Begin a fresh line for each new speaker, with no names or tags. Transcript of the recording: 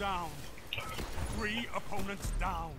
down. Three opponents down.